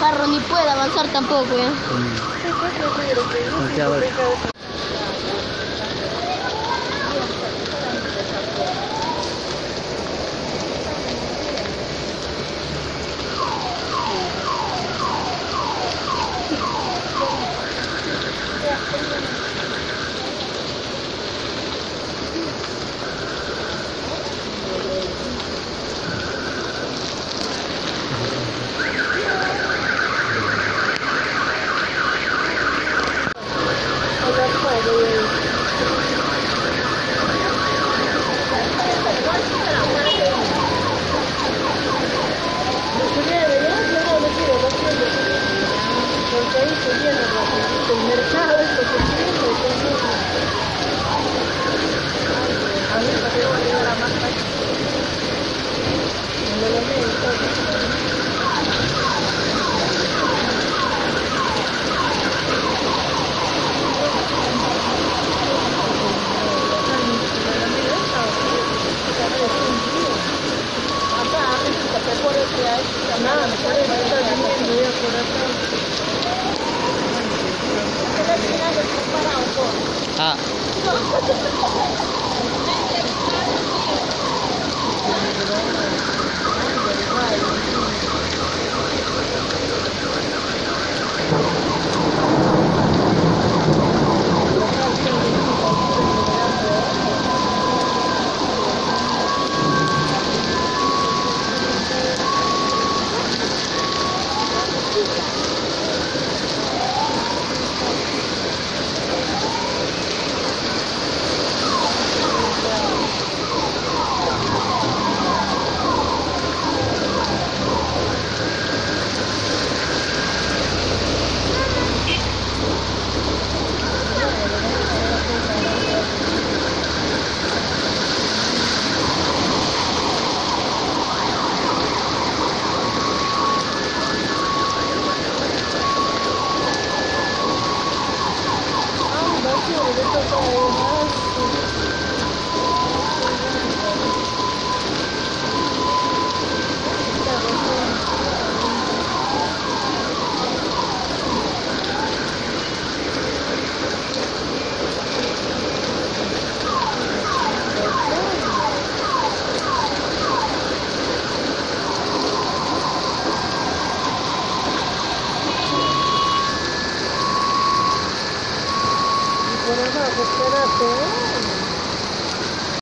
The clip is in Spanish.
Carro ni puede avanzar tampoco, ¿eh? 啊, 我们的动。Agora eu vou esperar até.